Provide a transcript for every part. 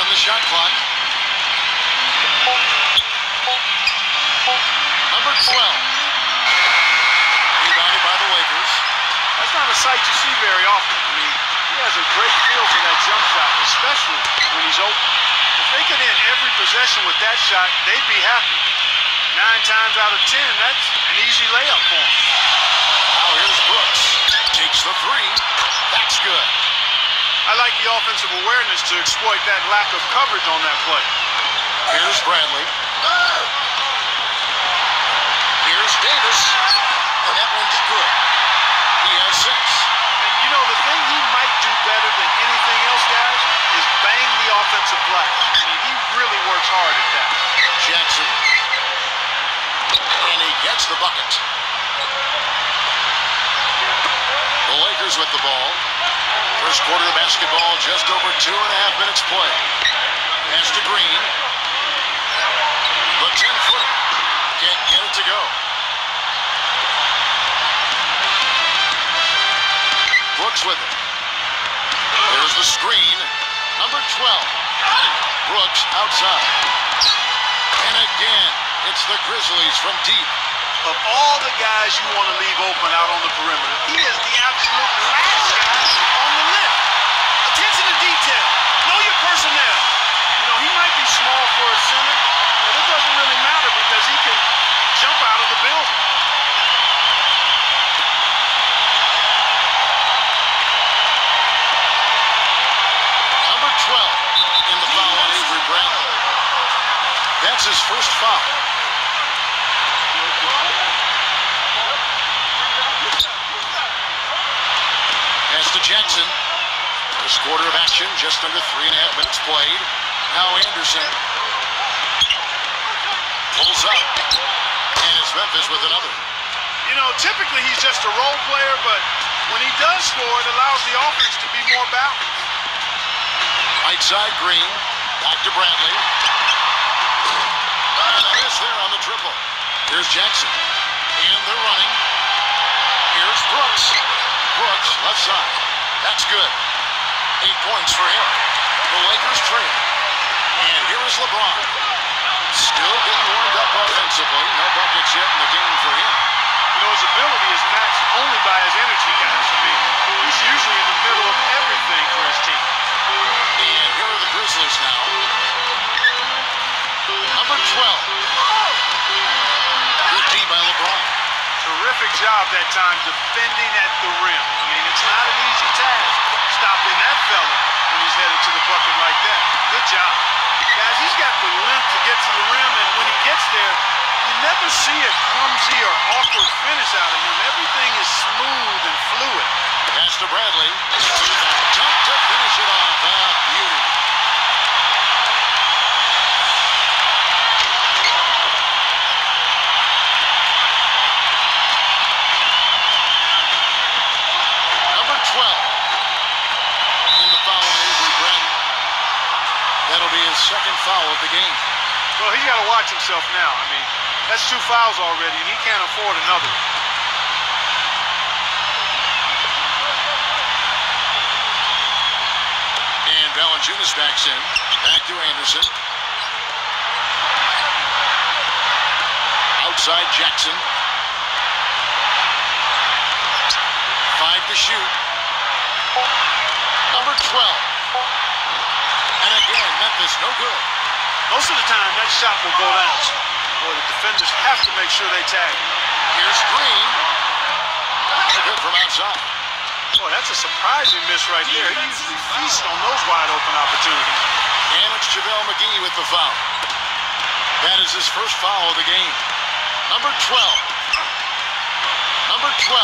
on the shot clock. Number 12. Rebounded by the Lakers. That's not a sight you see very often. I mean, he has a great feel for that jump shot, especially when he's open. If they could end every possession with that shot, they'd be happy. Nine times out of ten, that's an easy layup for him. Now here's Brooks. Takes the three. That's good. I like the offensive awareness to exploit that lack of coverage on that play. Here's Bradley. Here's Davis. And that one's good. He has six. And you know, the thing he might do better than anything else, guys, is bang the offensive glass. I mean, he really works hard at that. Jackson. And he gets the bucket. The Lakers with the ball. First quarter of basketball, just over two and a half minutes play. Pass to Green. The 10 foot. Can't get it to go. Brooks with it. There's the screen. Number 12. Brooks outside. And again, it's the Grizzlies from deep. Of all the guys you want to leave open out on the perimeter, he is the absolute last guy on the list. Attention to detail. Know your personnel. You know, he might be small for a center, but it doesn't really matter because he can jump out of the building. Number 12 in the foul on Avery Bradley. That's his first foul. To Jackson. First quarter of action, just under three and a half minutes played. Now Anderson pulls up. And it's Memphis with another. You know, typically he's just a role player, but when he does score, it allows the offense to be more balanced. Right side Green. Back to Bradley. And a miss there on the triple. Here's Jackson. And they're running. Here's Brooks. Brooks, left side. That's good. Eight points for him. The Lakers trail. And here is LeBron. Still getting warmed up offensively. No buckets yet in the game for him. You know, his ability is matched only by his energy, guys. I mean, he's usually in the middle of everything for his team. And here are the Grizzlies now. Number 12. Good D by LeBron. Terrific job that time defending at the rim. I mean, it's not an easy task stopping that fella when he's headed to the bucket like that. Good job. He's got the length to get to the rim, and when he gets there, you never see a clumsy or awkward finish out of him. Everything is smooth and fluid. Pass to Bradley. Jump to finish it off. Foul of the game. Well, he's got to watch himself now. I mean, that's two fouls already, and he can't afford another. And Valanciunas backs in. Back to Anderson. Outside Jackson. Five to shoot. Number 12. And again, Memphis no good. Most of the time, that shot will go down. Boy, the defenders have to make sure they tag. Here's Green. Good from outside. Boy, that's a surprising miss right there. He usually feasts on those wide open opportunities. And it's JaVale McGee with the foul. That is his first foul of the game. Number 12. Number 12.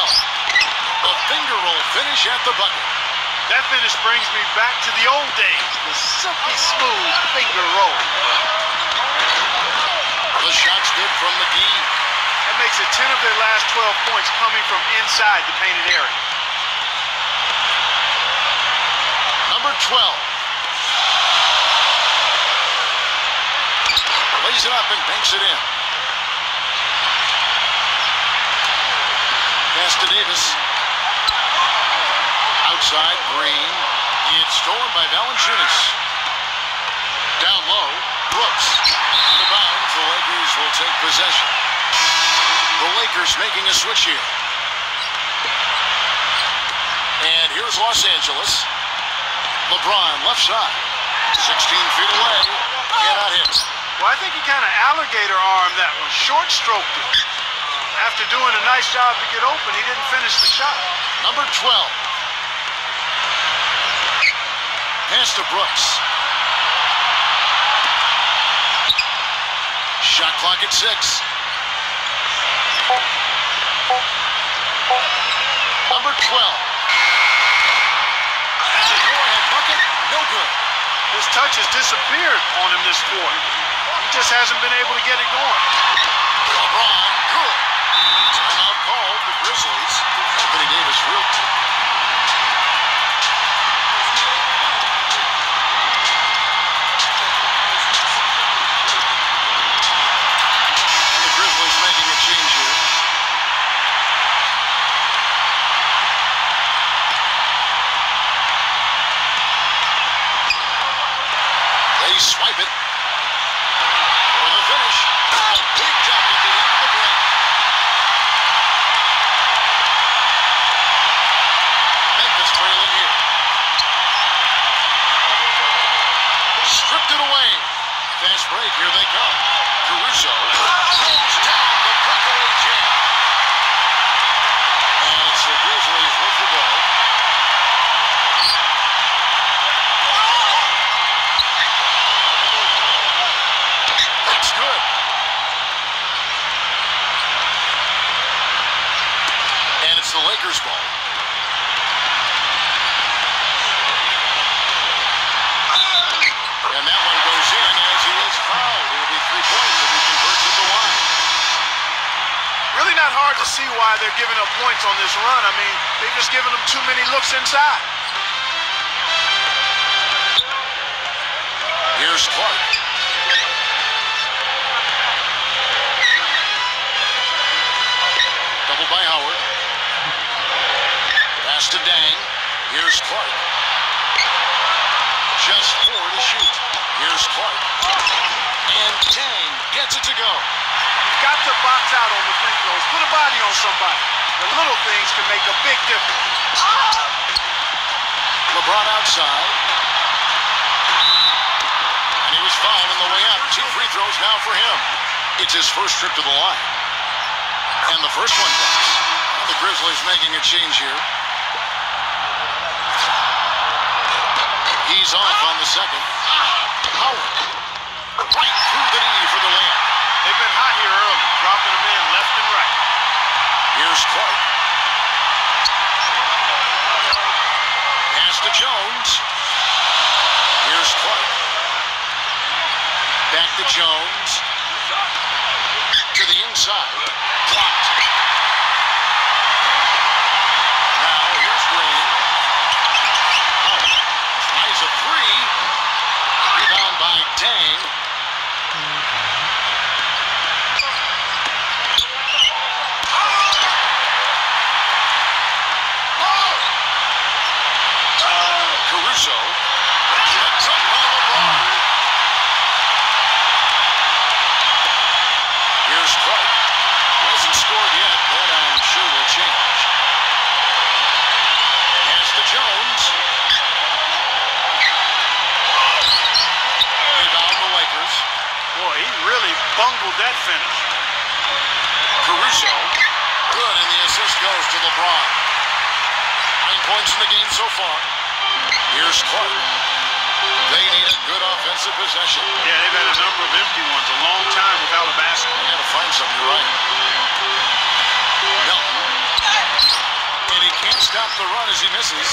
The finger roll finish at the bucket. That finish brings me back to the old days, the silky smooth finger roll. The shot's good from McGee. That makes it 10 of their last 12 points coming from inside the painted area. Number 12. Lays it up and banks it in. Pass to Davis. Outside, Green. It's stolen by Valanciunas. Down low, Brooks. The bounds, the Lakers will take possession. The Lakers making a switch here. And here's Los Angeles. LeBron, left side. 16 feet away. Cannot hit. Well, I think he kind of alligator armed that one, short stroked it. After doing a nice job to get open, he didn't finish the shot. Number 12. Pass to Brooks. Shot clock at six. Number 12. That's a bucket. No good. His touch has disappeared on him this quarter. He just hasn't been able to get it going. Two free throws now for him. It's his first trip to the line. And the first one. And the Grizzlies making a change here. He's off on the second. Howard. Right through the knee for the layup. They've been hot here early, dropping them in left and right. Here's Clarke. Pass to Jones. Here's Clarke. To Jones. To the inside. Oh, by Dang. Caruso. Took by LeBron. Here's Clarke. Hasn't scored yet, but I'm sure will change. Pass to Jones. Rebound the Lakers. Boy, he really bungled that finish. Caruso. Good, and the assist goes to LeBron. Nine points in the game so far. Here's Clarke. They need a good offensive possession. Yeah, they've had a number of empty ones, a long time without a basket. They had to find something, you're right. Melton. And he can't stop the run as he misses.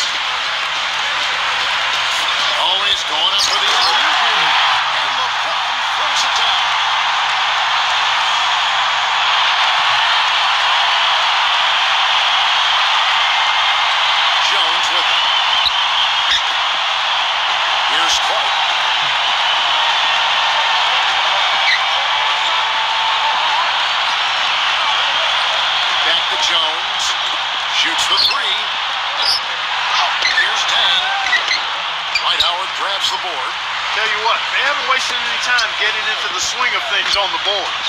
Oh, and he's going up for the alley-oop here. And LeBron throws it down. Jones with it. Here's Clarke. Back to Jones. Shoots the three. Here's Dang. Dwight Howard grabs the board. Tell you what, they haven't wasted any time getting into the swing of things on the boards.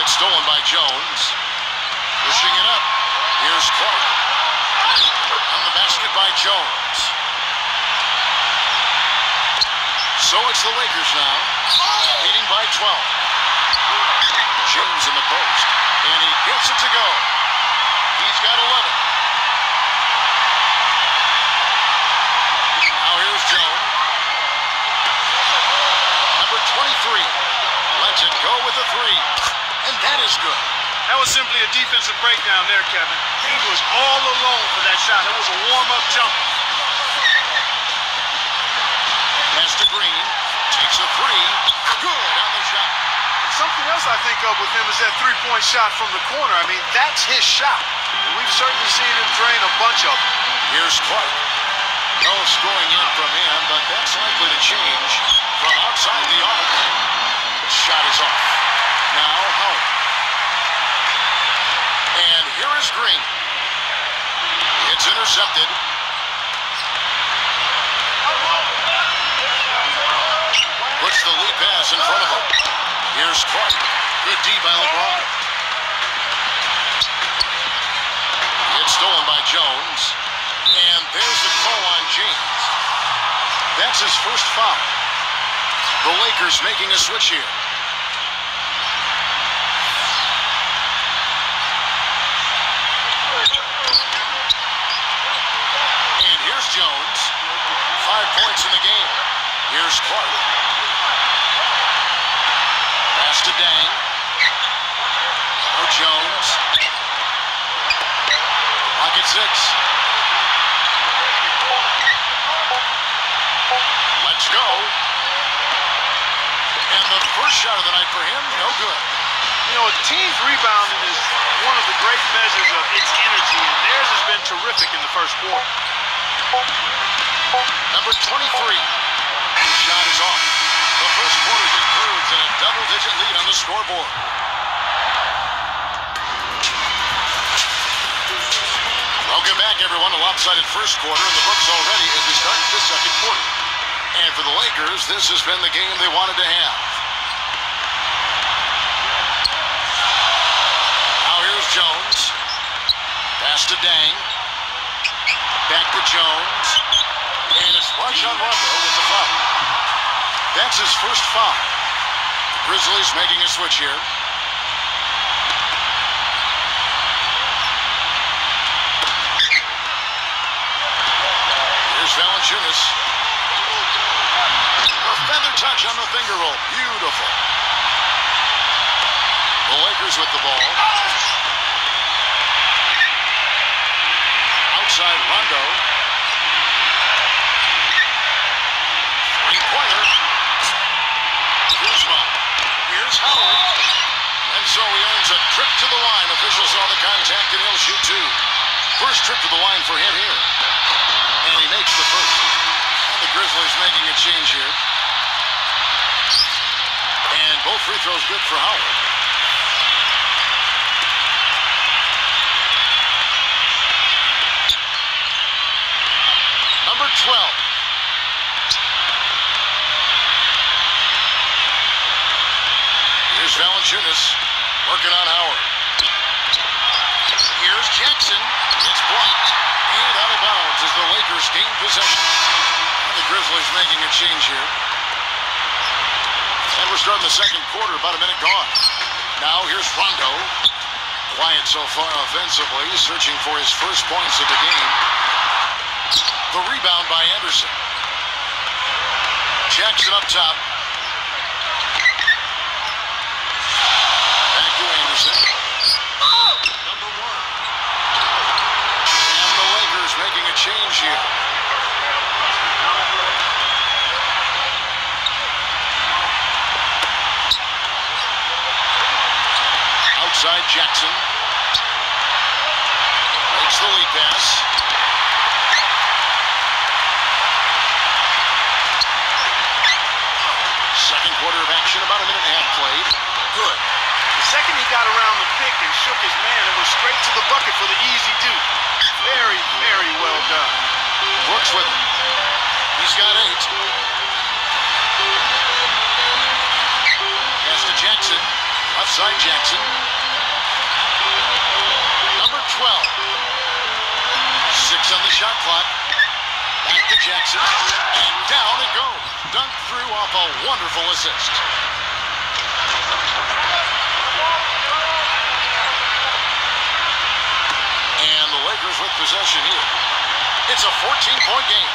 It's stolen by Jones. Pushing it up. Here's Clarke. On the basket by Jones. So it's the Lakers now. Leading by 12. James in the post. And he gets it to go. He's got 11. Now here's Jones. Number 23. Lets it go with a three. And that is good. That was simply a defensive breakdown there, Kevin. He was all alone for that shot. It was a warm-up jumper. Pass to Green. Takes a three. Good on the shot. Something else I think of with him is that three-point shot from the corner. I mean, that's his shot. And we've certainly seen him drain a bunch of them. Here's Clarke. No scoring yet from him, but that's likely to change from outside the arc. The shot is off. Now Howard. And here is Green. It's intercepted. The lead pass in front of him. Here's Clarke. Good D by LeBron. It's stolen by Jones. And there's the call on James. That's his first foul. The Lakers making a switch here. And here's Jones. Five points in the game. Here's Clarke. Pass to Dang. Now Jones. Clock at six. Let's go. And the first shot of the night for him, no good. You know, a team's rebounding is one of the great measures of its energy, and theirs has been terrific in the first quarter. Number 23. His shot is off. The first quarter concludes in a double-digit lead on the scoreboard. Welcome back, everyone. A lopsided first quarter in the books already as we start the second quarter. And for the Lakers, this has been the game they wanted to have. Now here's Jones. Pass to Dang. Back to Jones. And it's Rajon Rondo with the foul. That's his first foul. Grizzlies making a switch here. Here's Valanciunas. A feather touch on the finger roll. Beautiful. The Lakers with the ball. Outside Three-pointer. Kuzma. Here's Howard. And so he earns a trip to the line. Officials saw the contact and he'll shoot two. First trip to the line for him here. And he makes the first. And the Grizzlies making a change here. And both free throws good for Howard. 12. Here's Valanciunas working on Howard. Here's Jackson. It's blocked and out of bounds as the Lakers gain possession. And the Grizzlies making a change here. And we're starting the second quarter, about a minute gone. Now here's Rondo. Quiet so far offensively, searching for his first points of the game. The rebound by Anderson. Jackson up top. Back to Anderson. Number one. And the Lakers making a change here. Outside Jackson. Makes the lead pass. Second quarter of action, about a minute and a half played. Good. The second he got around the pick and shook his man, it was straight to the bucket for the easy do. Very, very well done. Brooks with it. He's got eight. Pass to Jackson. Left side Jackson. Number 12. Six on the shot clock. Back to Jackson. And down it goes. Dunked through off a wonderful assist. And the Lakers with possession here. It's a 14-point game.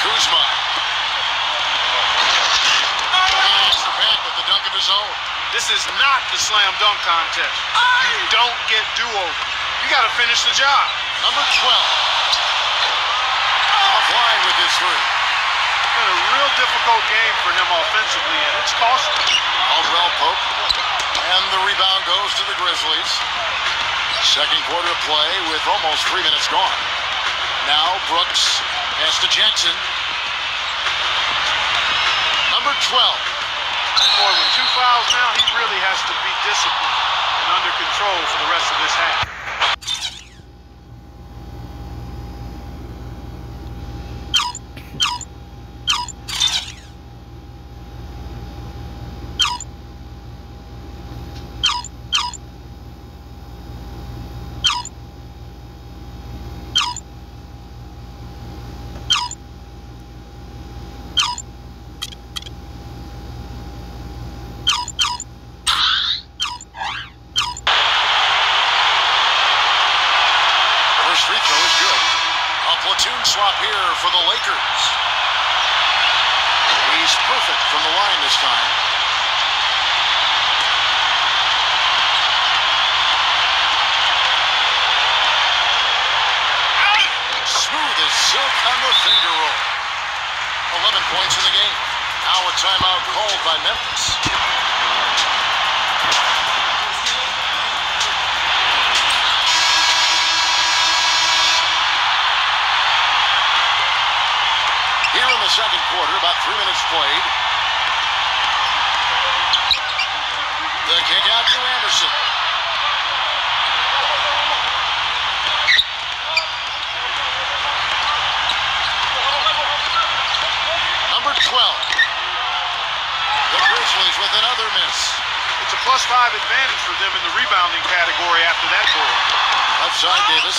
Kuzma. The back with the dunk of his own. This is not the slam dunk contest. You don't get do-over. You got to finish the job. Number 12. Offline with his three. It's been a real difficult game for him offensively, and it's cost him. Caldwell-Pope. And the rebound goes to the Grizzlies. Second quarter play with almost three minutes gone. Now Brooks pass to Jackson. Number 12. Boy, with two fouls now, he really has to be disciplined and under control for the rest of this half. First free throw is good. A platoon swap here for the Lakers. He's perfect from the line this time. Smooth as silk on the finger roll. 11 points in the game. Now a timeout called by Memphis. Here in the second quarter, about three minutes played. The kick out to Anderson. Number 12. The Grizzlies with another miss. It's a plus five advantage for them in the rebounding category after that goal. Left side Davis.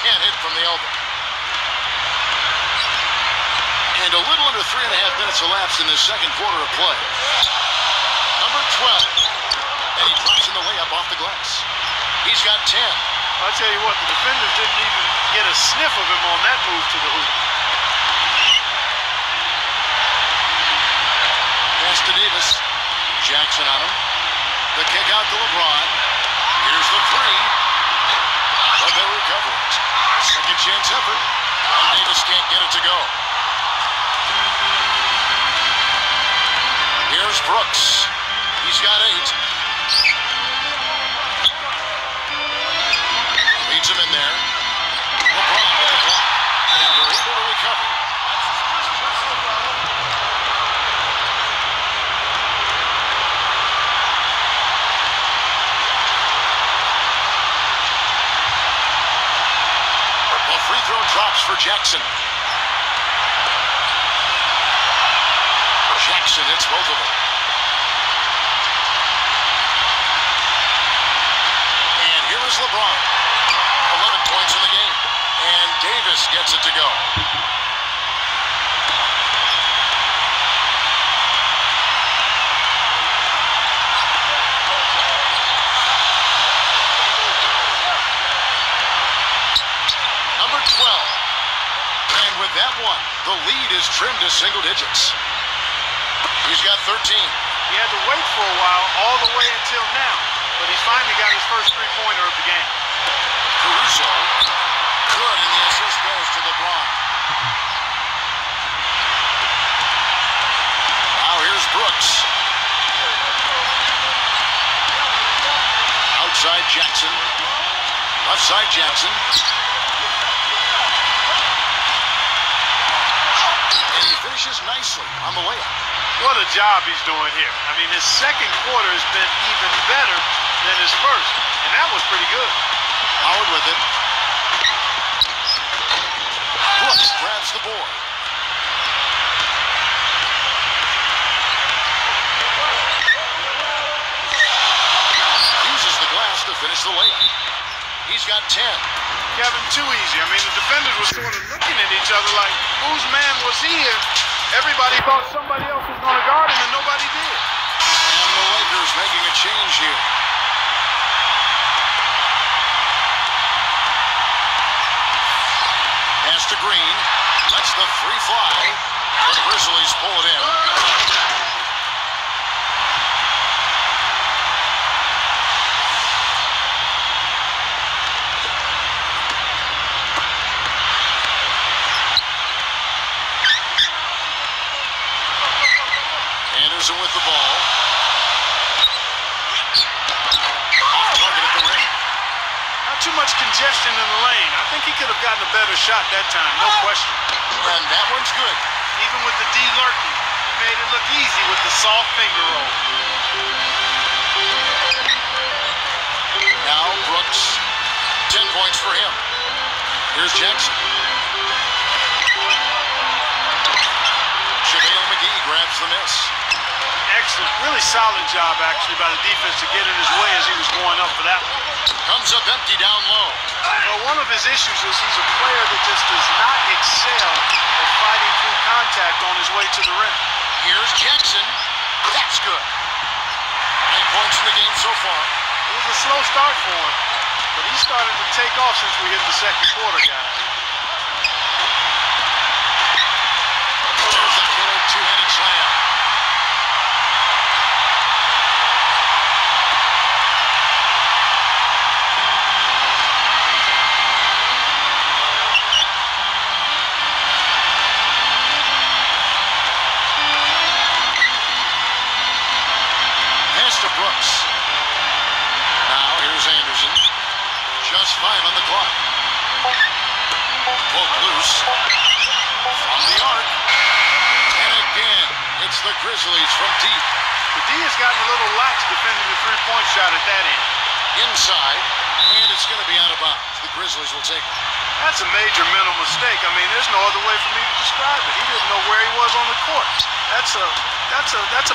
Can't hit from the elbow. And a little under three and a half minutes elapsed in this second quarter of play. Number 12. And he drops in the layup off the glass. He's got 10. I'll tell you what, the defenders didn't even get a sniff of him on that move to the hoop. Pass to Davis. Jackson on him. Out to LeBron. Here's the three. But they recover it. Second chance effort. And Davis can't get it to go. Here's Brooks. He's got eight. Leads him in there. LeBron with the block. And they're able to recover. for Jackson. Jackson hits both of them. And here is LeBron. 11 points in the game. And Davis gets it to go. Number 12. And with that one, the lead is trimmed to single digits. He's got 13. He had to wait for a while, all the way until now. But he's finally got his first three-pointer of the game. Caruso. Good, and the assist goes to LeBron. Now here's Brooks. Outside Jackson. Left side Jackson. And he finishes nicely on the layup. What a job he's doing here. I mean, his second quarter has been even better than his first, and that was pretty good. Howard with it. Brooks grabs the board. Uses the glass to finish the layup. He's got 10. Kevin, too easy. I mean, the defenders were sort of looking at each other like, whose man was he? And everybody thought somebody else was going to guard him, and nobody did. And the Lakers making a change here. Pass to Green. Lets the free fly. The Grizzlies pull it in. Anderson with the ball. Off target at the rim. Not too much congestion in the lane. I think he could have gotten a better shot that time, no question. And that one's good. Even with the D lurking, he made it look easy with the soft finger roll. Now Brooks, 10 points for him. Here's Jackson. JaVale McGee grabs the miss. Excellent, really solid job actually by the defense to get in his way as he was going up for that one. Comes up empty down low. Well, one of his issues is he's a player that just does not excel at fighting through contact on his way to the rim. Here's Jackson. That's good. Nine points in the game so far. It was a slow start for him, but he's starting to take off since we hit the second quarter, guys. There's killer two-handed slam.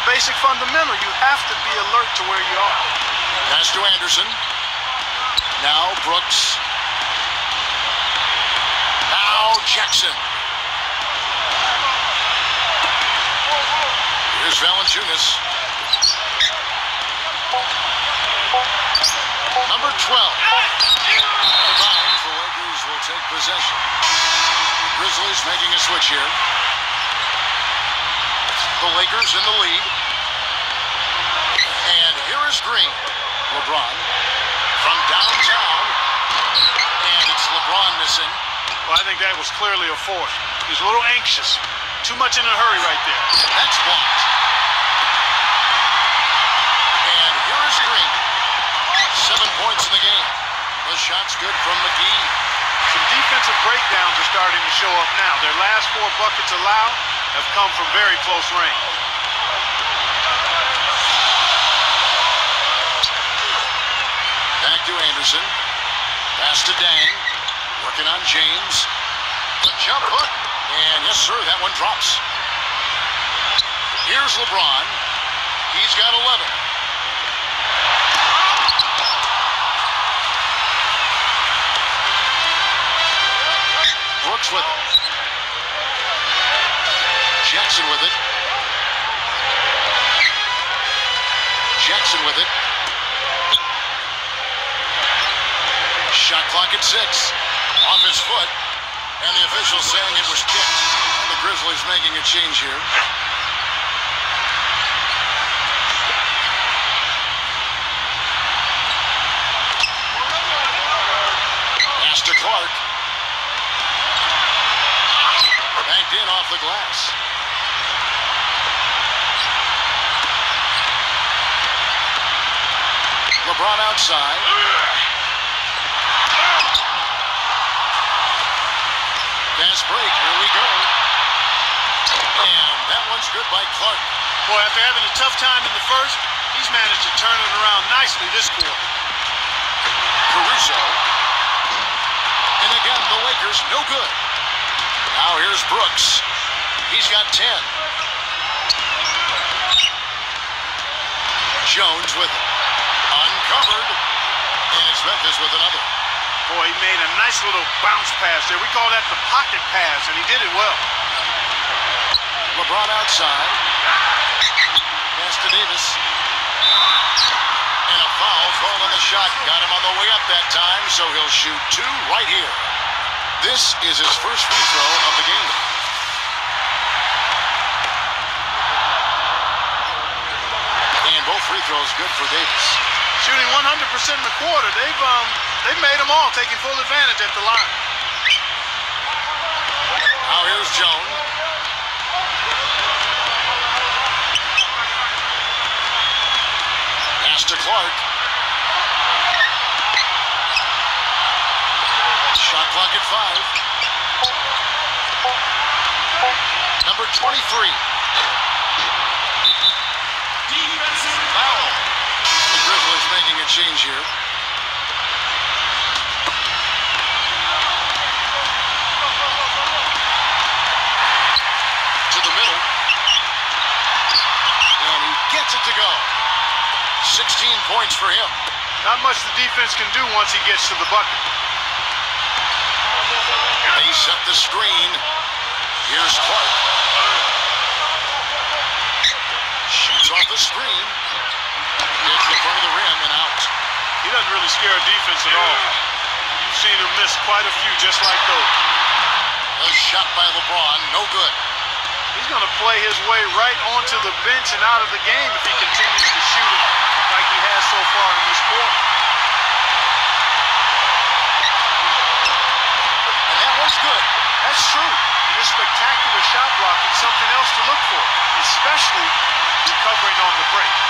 Basic fundamental. You have to be alert to where you are. Pass to Anderson. Now Brooks. Now Jackson. Here's Valanciunas. Number 12. Times the Lakers will take possession. The Grizzlies making a switch here. The Lakers in the lead. And here is Green. LeBron from downtown. And it's LeBron missing. Well, I think that was clearly a force. He's a little anxious. Too much in a hurry right there. That's blocked. And here is Green. Seven points in the game. The shot's good from McGee. Some defensive breakdowns are starting to show up now. Their last four buckets allowed have come from very close range. Back to Anderson. Pass to Dang. Working on James. The jump hook. And yes, sir, that one drops. Here's LeBron. He's got 11. Brooks with it. Jackson with it. Jackson with it. Shot clock at six. Off his foot. And the official saying it was kicked. The Grizzlies making a change here. Pass to Clarke. Banked in off the glass. LeBron outside. Fast break. Here we go. And that one's good by Clarke. Boy, after having a tough time in the first, he's managed to turn it around nicely this quarter. Caruso. And again, the Lakers no good. Now here's Brooks. He's got 10. Jones with it. Uncovered. And it's Memphis with another. Boy, he made a nice little bounce pass there. We call that the pocket pass, and he did it well. LeBron outside. Pass to Davis. And a foul called on the shot. Got him on the way up that time, so he'll shoot two right here. This is his first free throw of the game. And both free throws good for Davis. Shooting 100% in the quarter. They've um they've made them all, taking full advantage at the line. Now here's Jones. Pass to Clarke. Shot clock at five. Number 23. Foul. The Grizzlies making a change here. To the middle. And he gets it to go. 16 points for him. Not much the defense can do once he gets to the bucket. They set the screen. Here's Clarke. Shoots off the screen. Front of the rim and out. He doesn't really scare a defense at all. You've seen him miss quite a few just like those. A shot by LeBron, no good. He's going to play his way right onto the bench and out of the game if he continues to shoot it like he has so far in this quarter. And that one's good. That's true. And his spectacular shot blocking something else to look for, especially recovering on the break.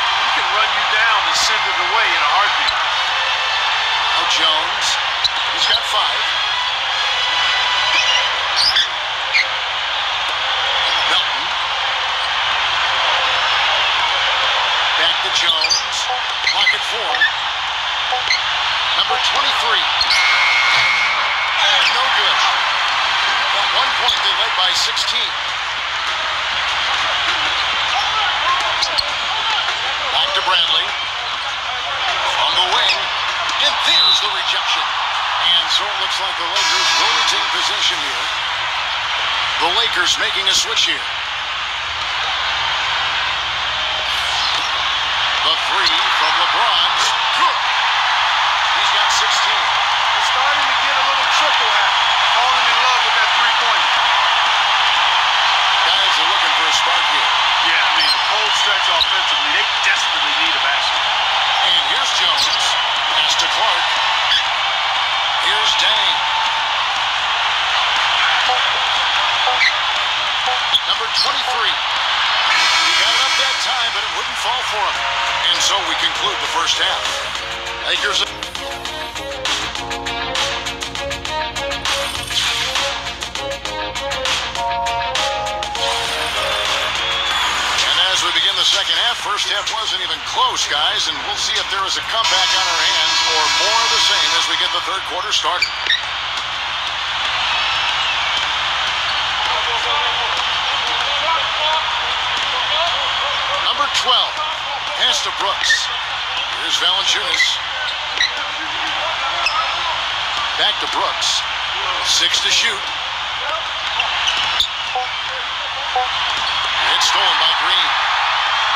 Can run you down and send it away in a heartbeat. Now Jones. He's got five. Melton. Back to Jones. Clock at four. Number 23. And no good. At one point, they led by 16. Back to Bradley. On the wing. And there's the rejection. And so it looks like the Lakers will retain possession here. The Lakers making a switch here. The three from LeBron's Lakers. And as we begin the second half, first half wasn't even close, guys, and we'll see if there is a comeback on our hands or more of the same as we get the third quarter started. Number 12, pass to Brooks. Here's Valanciunas. To Brooks. Six to shoot. It's stolen by Green.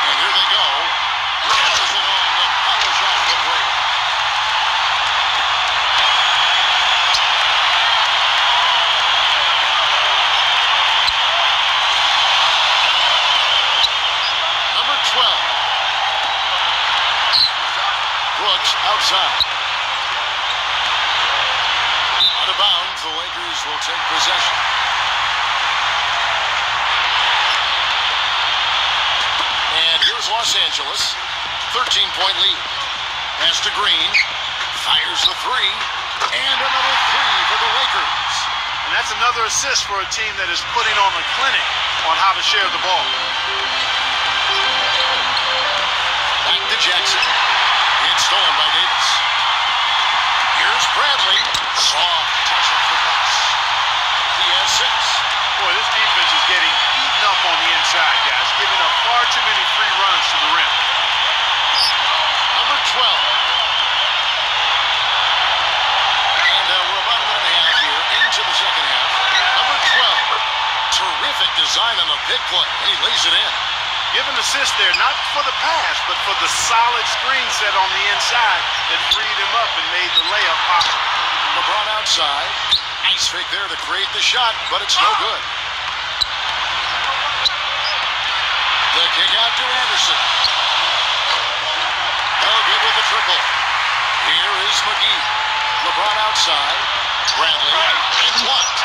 And here they go. It on the. Number 12. Brooks outside. Out of bounds, the Lakers will take possession. And here's Los Angeles. 13-point lead. Pass to Green. Fires the three. And another three for the Lakers. And that's another assist for a team that is putting on a clinic on how to share the ball. Back to Jackson. It's stolen by Davis. Here's Bradley. Soft touch of the pass. He has six. Boy, this defense is getting eaten up inside, guys, giving up far too many free runs to the rim. Number 12. And uh, we're about a minute and a half here into the second half. Number 12. Terrific design on the big play, and he lays it in. Give an assist there, not for the pass, but for the solid screen set on the inside that freed him up and made the layup possible. LeBron outside. Nice fake there to create the shot, but it's no good. The kick out to Anderson. Good with the triple. Here is McGee. LeBron outside. Bradley. And blocked.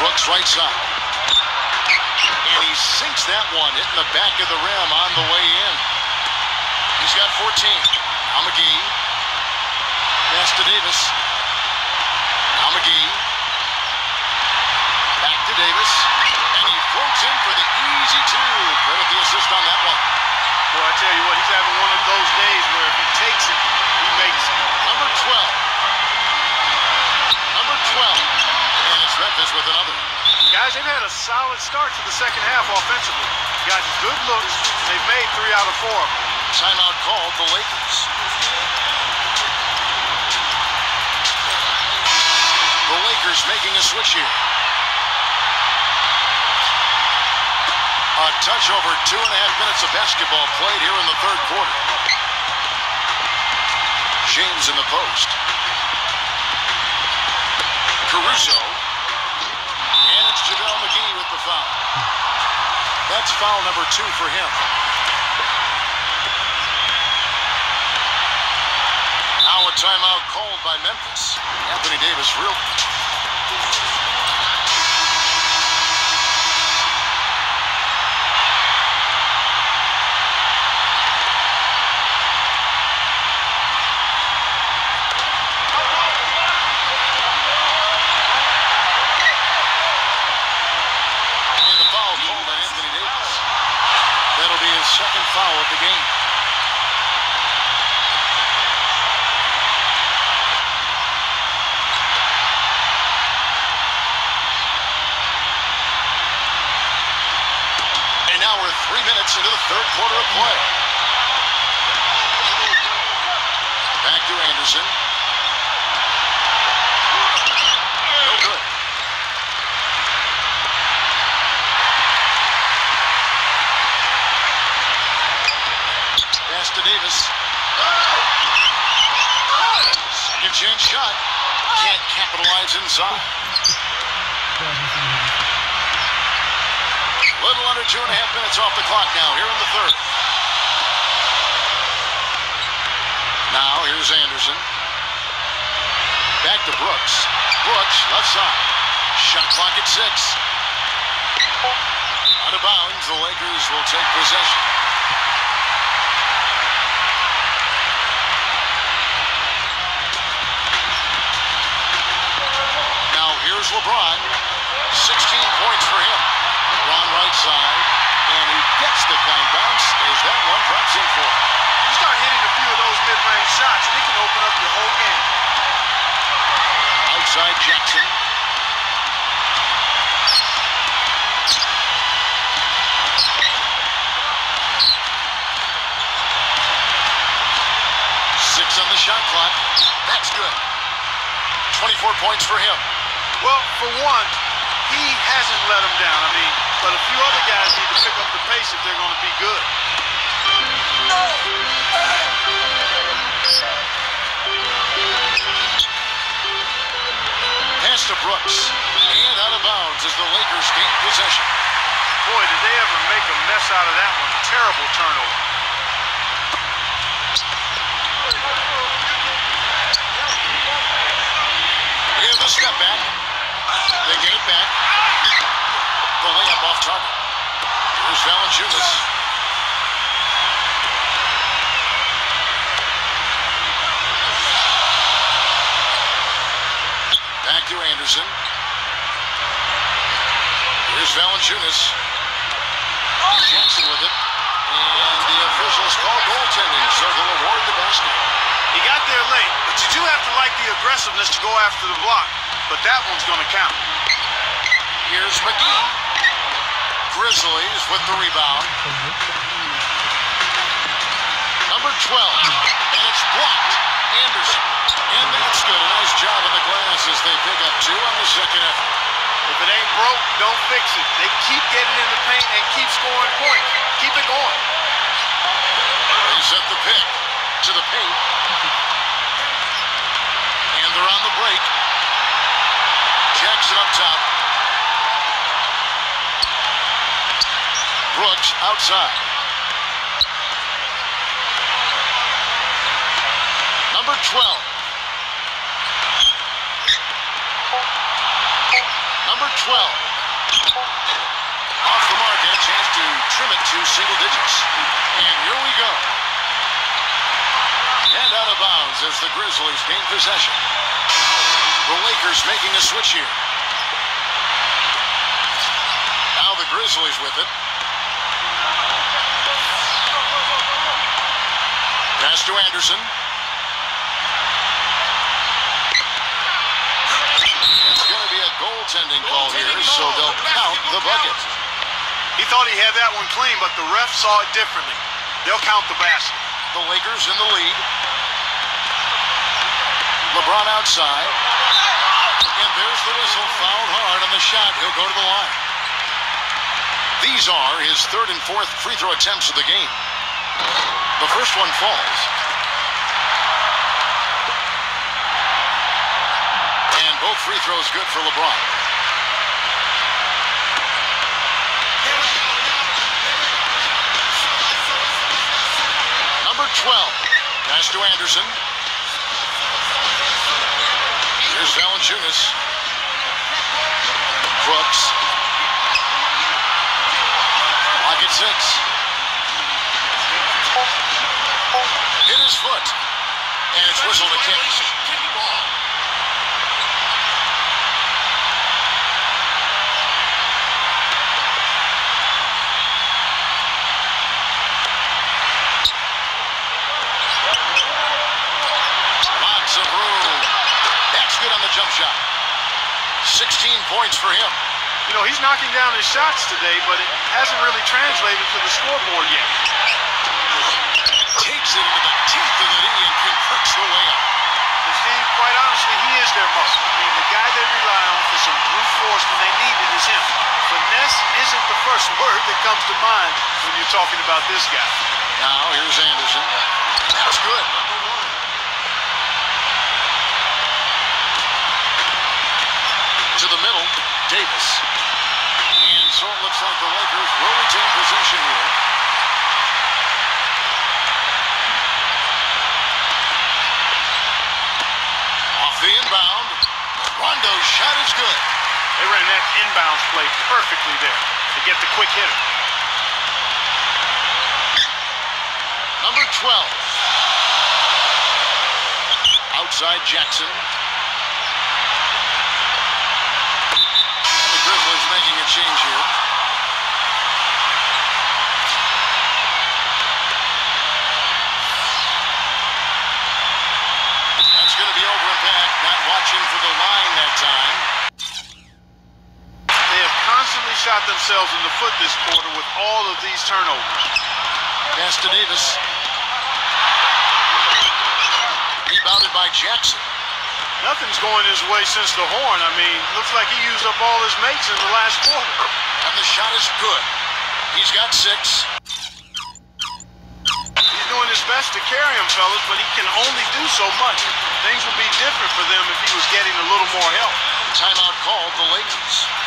Brooks right side. And he sinks that one, hitting the back of the rim on the way in. He's got 14. Now McGee. Pass to Davis. Now McGee. Back to Davis. And he floats in for the easy two. Credit the assist on that one. Boy, I tell you what, he's having one of those days where if he takes it, he makes it. Number 12. Number 12. And it's Memphis with another. Guys, they've had a solid start to the second half offensively. Got good looks. They've made three out of four. Timeout called the Lakers. The Lakers making a switch here. A touch over two and a half minutes of basketball played here in the third quarter. James in the post. Caruso. And it's JaVale McGee with the foul. That's foul number two for him. Now a timeout called by Memphis. Anthony Davis real. And the foul called on Anthony Davis. That'll be his second foul of the game. And now we're three minutes into the third quarter of play. Back to Anderson. No good. Pass to Davis. Second chance shot. Can't capitalize inside. Two and a half minutes off the clock now here in the third. Now here's Anderson. Back to Brooks. Brooks, left side. Shot clock at six. Out of bounds, the Lakers will take possession. Now here's LeBron. 16 points for him outside, and he gets the kind bounce as that one drops in for him. You start hitting a few of those mid-range shots, and it can open up your whole game. Outside Jackson. Six on the shot clock. That's good. 24 points for him. Well, for one, he hasn't let him down. I mean, but a few other guys need to pick up the pace if they're going to be good. Pass to Brooks. And out of bounds as the Lakers gain possession. Boy, did they ever make a mess out of that one. Terrible turnover. Here's the step back. They get it back. The layup off target. Here's Valanciunas. Back to Anderson. Here's Valanciunas. Jackson with it. And the officials call goaltending, so they'll award the basket. He got there late, but you do have to like the aggressiveness to go after the block. But that one's going to count. Here's McGee. Grizzlies with the rebound. Number 12. And it's blocked. Anderson. And that's good. A nice job on the glass as they pick up two on the second effort. If it ain't broke, don't fix it. They keep getting in the paint and keep scoring points. Keep it going. They set the pick to the paint. And they're on the break. Jackson up top. Brooks outside. Number 12. Number 12. Off the mark and a chance to trim it to single digits. And here we go. And out of bounds as the Grizzlies gain possession. The Lakers making a switch here. Now the Grizzlies with it. To Anderson. It's going to be a goaltending call here, so they'll count the bucket. He thought he had that one clean, but the ref saw it differently. They'll count the basket. The Lakers in the lead. LeBron outside. And there's the whistle. Fouled hard on the shot. He'll go to the line. These are his third and fourth free throw attempts of the game. The first one falls. Free throws good for LeBron. Number 12. Pass to Anderson. Here's Valanciunas. Brooks. Lock at six. Hit his foot. And it's whistled a kick. Lots of room. That's good on the jump shot. 16 points for him. You know, he's knocking down his shots today, but it hasn't really translated to the scoreboard yet. Takes it into the teeth of the knee and converts the layup. And Steve, quite honestly, he is their muscle. I mean, the guy they rely on for some brute force when they need it is him. Finesse isn't the first word that comes to mind when you're talking about this guy. Now here's Anderson. That's good. To the middle, Davis. And so it looks like the Will retain possession here. Off the inbound. Rondo's shot is good. They ran that inbounds play perfectly there to get the quick hitter. Number 12. Outside Jackson. And the Grizzlies making a change here. That's going to be over and back. Not watching for the line that time. They have constantly shot themselves in the foot this quarter with all of these turnovers. Pass to Davis. Rebounded by Jackson. Nothing's going his way since the horn. I mean, looks like he used up all his mates in the last quarter. And the shot is good. He's got six. He's doing his best to carry him, fellas, but he can only do so much. Things would be different for them if he was getting a little more help. Timeout called the Lakers.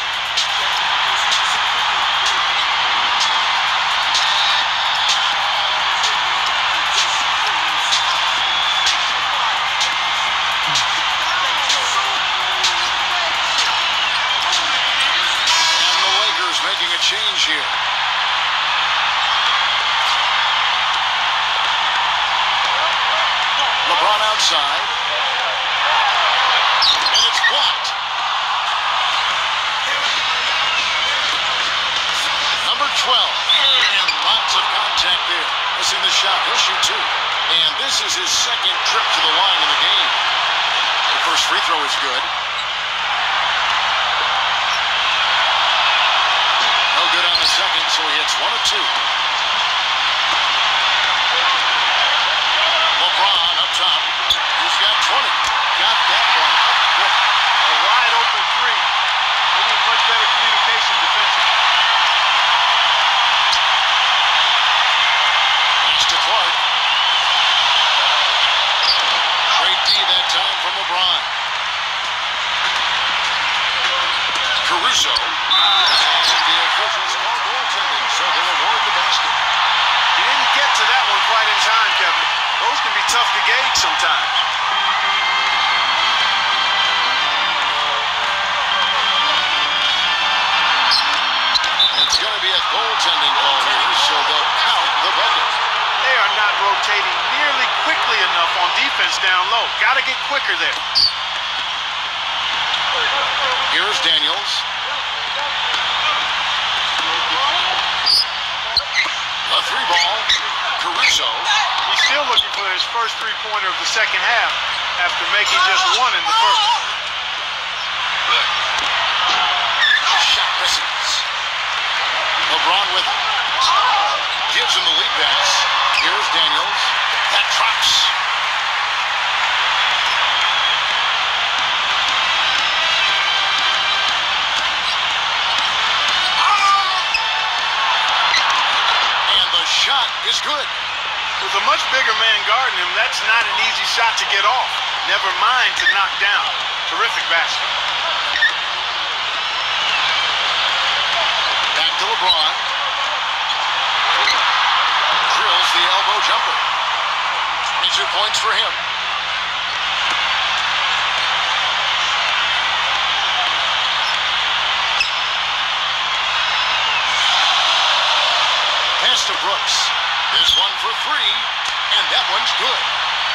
Here. LeBron outside. And it's blocked. Number 12. And lots of contact there. Missing the shot. He'll shoot two. And this is his second trip to the line in the game. The first free throw is good. No good on the hits one of two. LeBron up top. He's got 20. Got that one up quick. A wide open three. They need much better communication defensively. Pass to Clarke. Great D that time from LeBron. Caruso. And the officials call goaltending, so they'll award the basket. He didn't get to that one quite in time, Kevin. Those can be tough to gauge sometimes. It's going to be a goaltending call here, so they'll count the bucket. They are not rotating nearly quickly enough on defense down low. Got to get quicker there. Here's Daniels. A three ball. Caruso. He's still looking for his first three-pointer of the second half after making just one in the first. Shot misses. LeBron with it. Gives him the lead pass. Here's Daniels. That drops. And the shot is good. With a much bigger man guarding him, that's not an easy shot to get off. Never mind to knock down. Terrific basket. Back to LeBron. Drills the elbow jumper. 22 points for him. Pass to Brooks. There's one for three, and that one's good.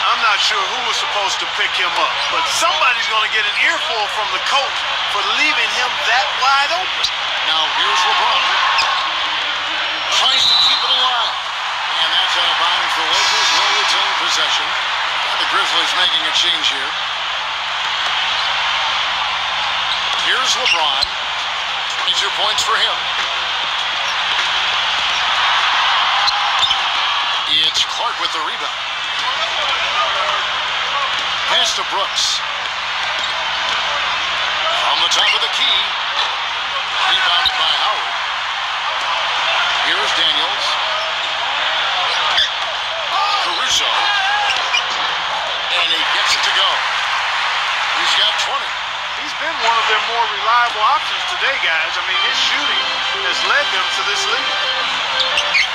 I'm not sure who was supposed to pick him up, but somebody's going to get an earful from the coach for leaving him that wide open. Now here's LeBron. Tries to keep it alive. And that's out of bounds. The Lakers will retain possession. And the Grizzlies making a change here. Here's LeBron. 22 points for him. It's with the rebound. Pass to Brooks. From the top of the key. Rebounded by Howard. Here's Daniels. Caruso. And he gets it to go. He's got 20. He's been one of their more reliable options today, guys. I mean, his shooting has led them to this lead.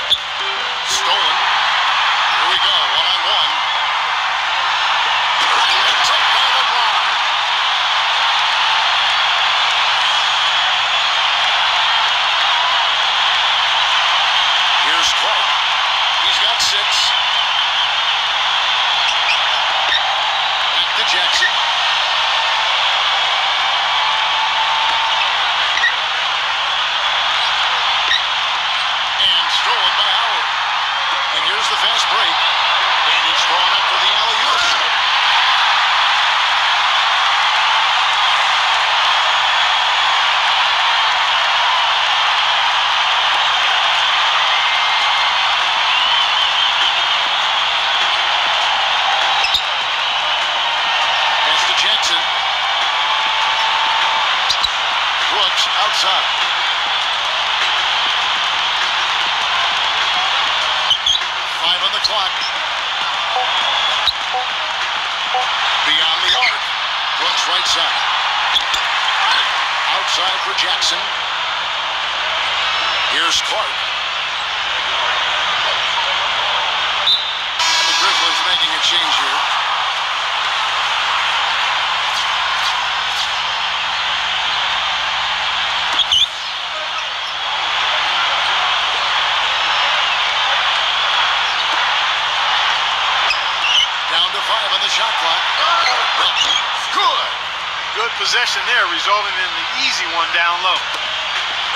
Low.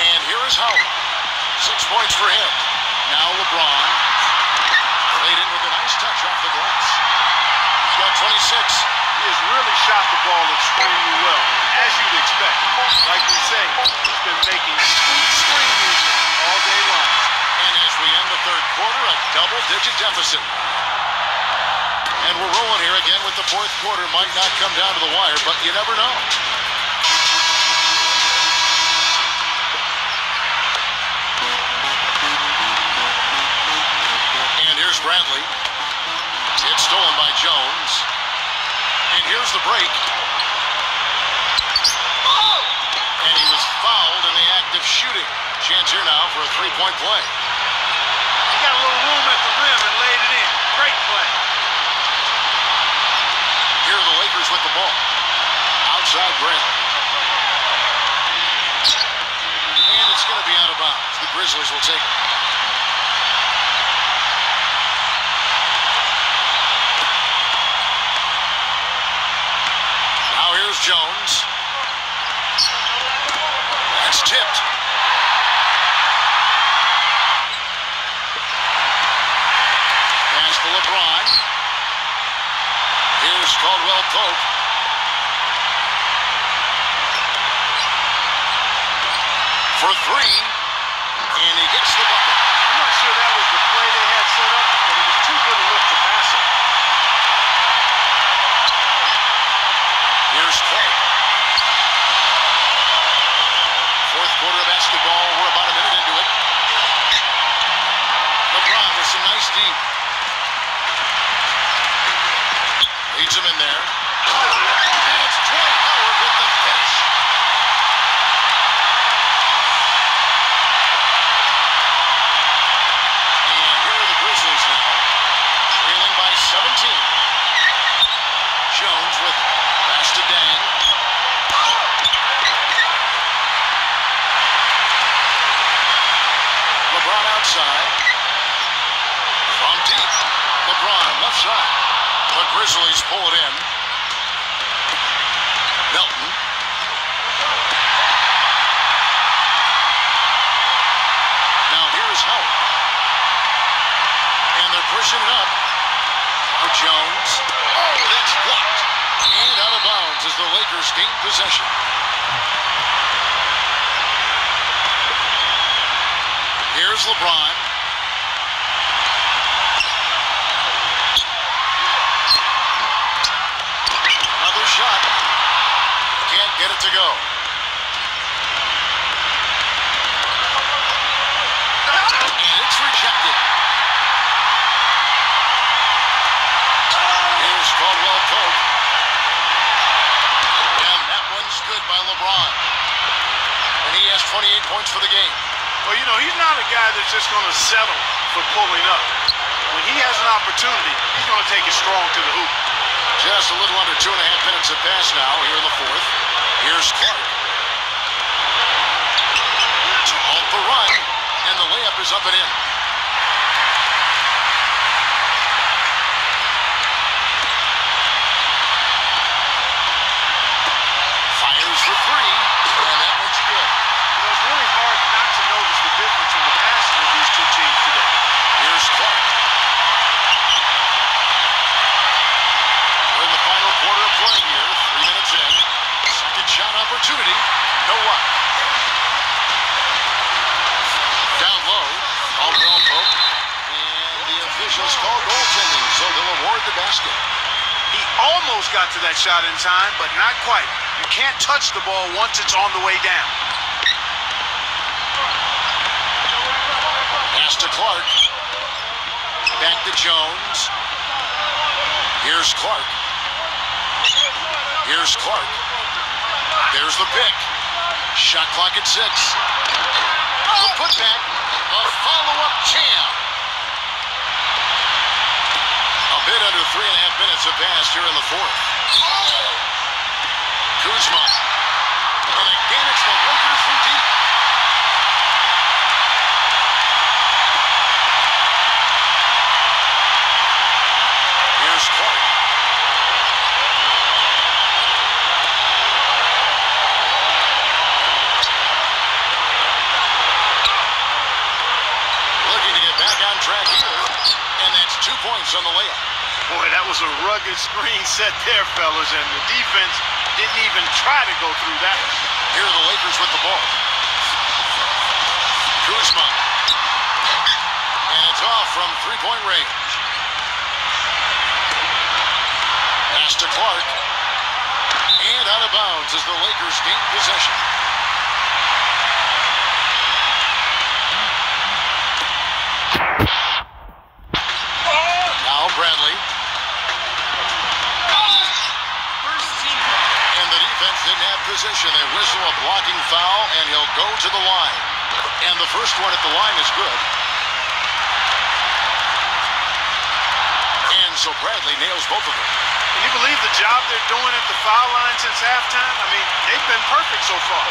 And here is Howard. Six points for him. Now LeBron. Played in with a nice touch off the glass. He's got 26. He has really shot the ball extremely well, as you'd expect. Like we say, he's been making sweet swing music all day long. And as we end the third quarter, a double-digit deficit. And we're rolling here again with the fourth quarter. Might not come down to the wire, but you never know. And here's the break. And he was fouled in the act of shooting. Chance here now for a three-point play. He got a little room at the rim and laid it in. Great play. Here are the Lakers with the ball. Outside Bradley. And it's going to be out of bounds. The Grizzlies will take it. LeBron. Another shot. Can't get it to go. And it's rejected. Here's Caldwell Pope. And that one's good by LeBron. And he has 28 points for the game. Well, you know, he's not a guy that's just going to settle for pulling up. When he has an opportunity, he's going to take it strong to the hoop. Just a little under two and a half minutes have pass now here in the fourth. Here's Clarke. Off the run, and the layup is up and in. scoring here, three minutes in. Second shot opportunity, no luck. Down low, Caldwell-Pope. and the officials call goaltending, so they'll award the basket. He almost got to that shot in time, but not quite. You can't touch the ball once it's on the way down. Pass to Clarke. Back to Jones. Here's Clarke. Here's Clarke. There's the pick. Shot clock at six. The putback. A follow-up jam. A bit under three and a half minutes have passed here in the fourth. Kuzma. And again, it's the Lakers from deep. Here's Clarke. Looking to get back on track here. And that's two points on the layup. Boy, that was a rugged screen set there, fellas, and the defense didn't even try to go through that. Here are the Lakers with the ball. Kuzma. And it's off from three-point range. Pass to Clarke. And out of bounds as the Lakers gain possession. Now Bradley. And the defense didn't have position. They whistle a blocking foul, and he'll go to the line. And the first one at the line is good. And so Bradley nails both of them. Can you believe the job they're doing at the foul line since halftime? I mean, they've been perfect so far.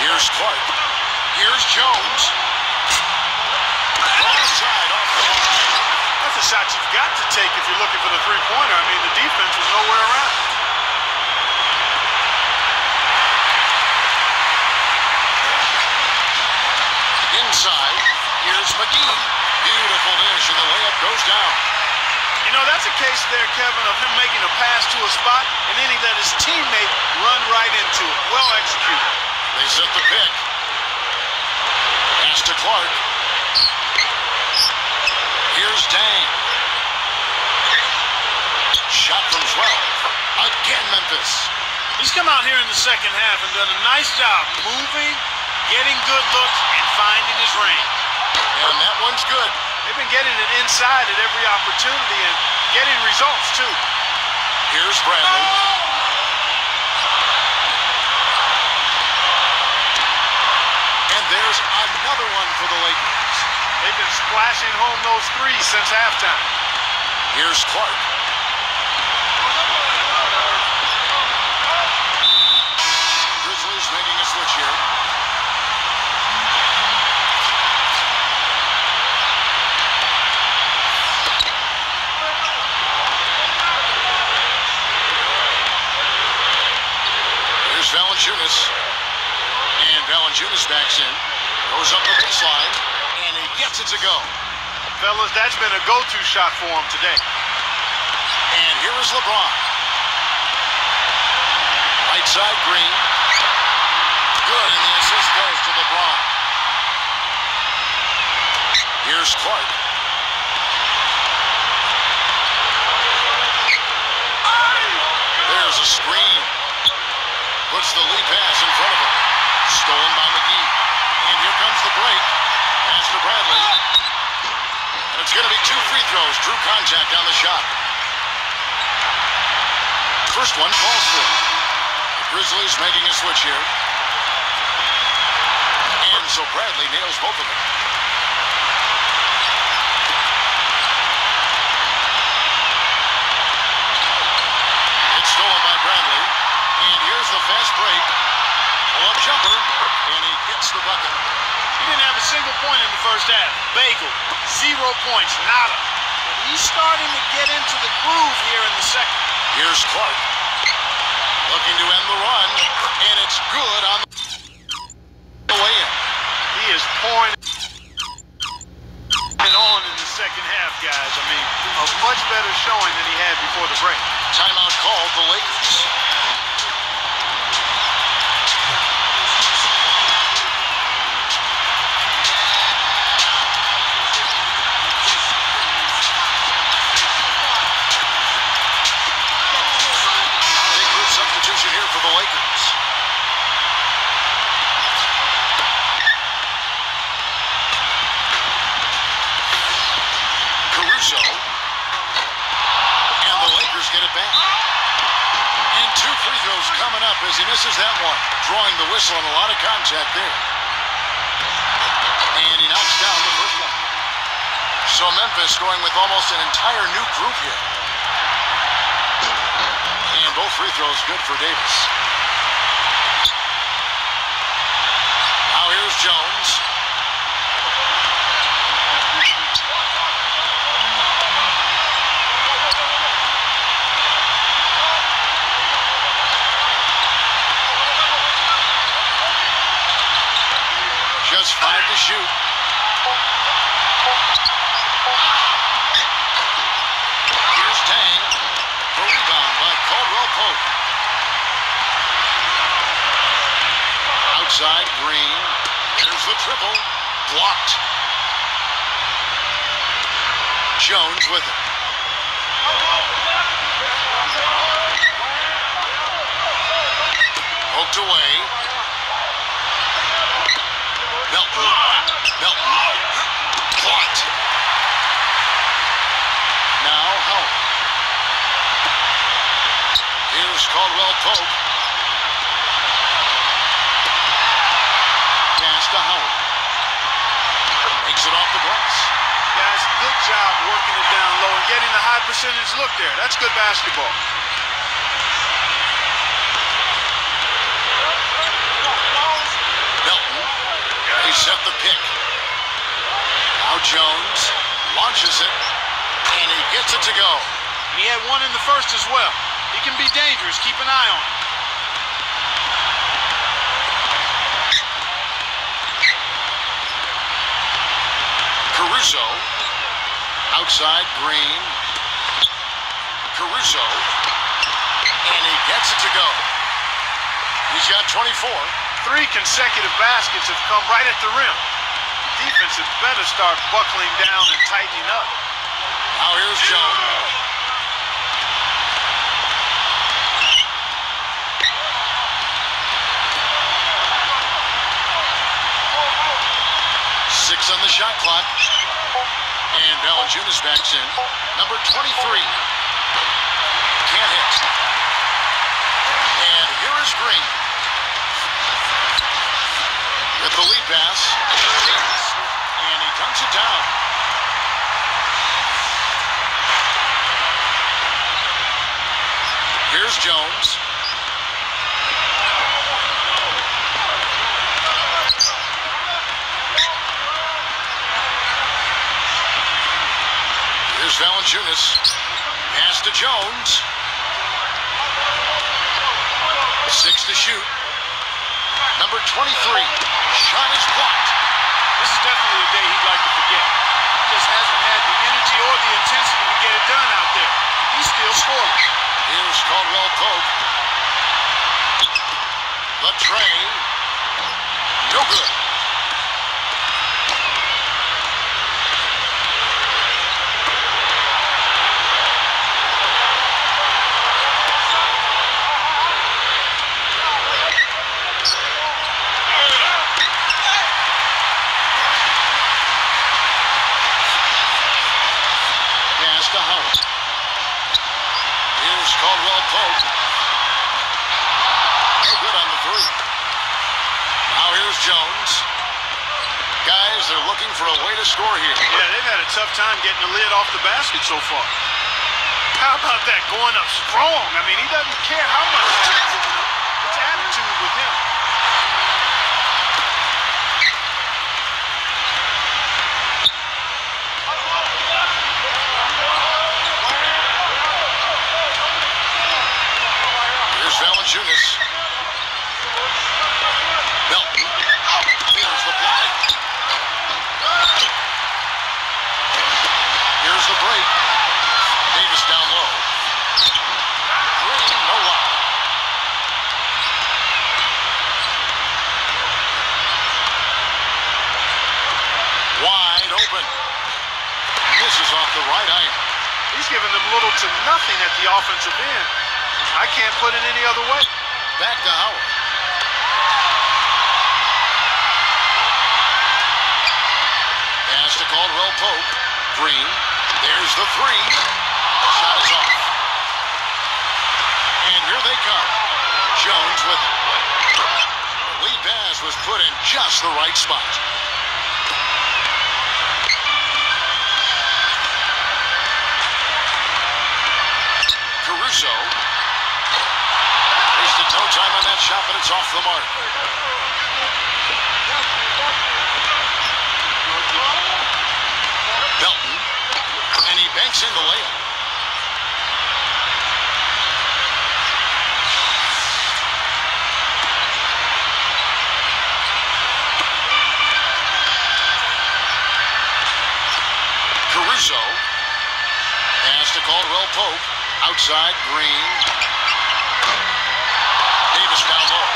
Here's Clarke. Here's Jones. Wrong side off the line. That's a shot you've got to take if you're looking for the three-pointer. I mean, the defense was nowhere around. Inside. Here's McGee. Beautiful dish, and the layup goes down. You know, that's a case there, Kevin, of him making a pass to a spot and then he let his teammate run right into it. Well executed. They set the pick. Pass to Clarke. Here's Bane. Shot from 12. Again, Memphis. He's come out here in the second half and done a nice job moving, getting good looks, and finding his range. And that one's good. They've been getting it inside at every opportunity and getting results, too. Here's Bradley. And there's another one for the Lakers. They've been splashing home those threes since halftime. Here's Clarke. Grizzlies making a switch here. Here's Valanciunas. And Valanciunas backs in. Goes up the baseline. And he gets it to go. Fellas, that's been a go-to shot for him today. And here is LeBron. Right side Green. Good, and the assist goes to LeBron. Here's Clarke. There's a screen. Puts the lead pass in front of him. Stolen by McGee. And here comes the break. Pass to Bradley. It's going to be two free throws. Drew contact on the shot. First one falls through. The Grizzlies making a switch here. And so Bradley nails both of them. It's stolen by Bradley. And here's the fast break. Pull-up jumper. And he gets the bucket. He didn't have a single point in the first half. Bagel, zero points, nada. But he's starting to get into the groove here in the second. Here's Clarke. Looking to end the run. And it's good on the way in. He is pouring it on in the second half, guys. I mean, a much better showing than he had before the break. Timeout called the Lakers. Big group substitution here for the Lakers. misses that one. Drawing the whistle and a lot of contact there. And he knocks down the first one. So Memphis going with almost an entire new group here. And both free throws good for Davis. Now here's Jones. Just five to shoot. Here's Tang. The rebound by Caldwell Pope. Outside Green. There's the triple. Blocked. Jones with it. Poked away. Melton. Melton. Blocked. Now Howard. Here's Caldwell-Pope. Pass to Howard. Makes it off the glass. Guys, good job working it down low and getting the high percentage look there. That's good basketball. Melton. They set the pick. Now Jones launches it, and he gets it to go. He had one in the first as well. He can be dangerous. Keep an eye on him. Caruso. Outside Green. Caruso. And he gets it to go. He's got 24. Three consecutive baskets have come right at the rim. Defense had better start buckling down and tightening up. Now here's Jones. Six on the shot clock. And Valanciunas backs in. Number 23. Can't hit. And here is Green. With the lead pass. And he dunks it down. Here's Jones. Here's Valanciunas. Pass to Jones. Six to shoot. Number 23. Shot is blocked. This is definitely a day he'd like to forget. He just hasn't had the energy or the intensity to get it done out there. He's still scoring. Here's Caldwell-Pope. The tray. No good. Pass to Howard. Here's Caldwell Pope. No good on the three. Now here's Jones. Guys, they're looking for a way to score here. Yeah, they've had a tough time getting the lid off the basket so far. How about that going up strong? I mean, he doesn't care how much. It's attitude with him. Valanciunas. Melton. Here's the block. Here's the break. Davis down low. Green, no luck. Wide open. Misses off the right iron. He's given them little to nothing at the offensive end. I can't put it any other way. Back to Howard. Pass to Caldwell Pope. Green. There's the three. Shot is off. And here they come. Jones with it. Lee Baz was put in just the right spot. Caruso. Wasted no shot, but it's off the mark. Melton. And he banks in the layup. Caruso. Pass to Caldwell Pope. Outside, Green. Davis down low.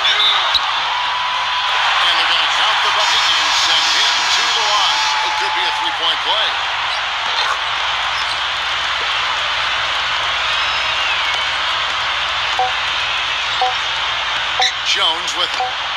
And they're going to count the bucket and send him to the line. It could be a three-point play. Jones with it.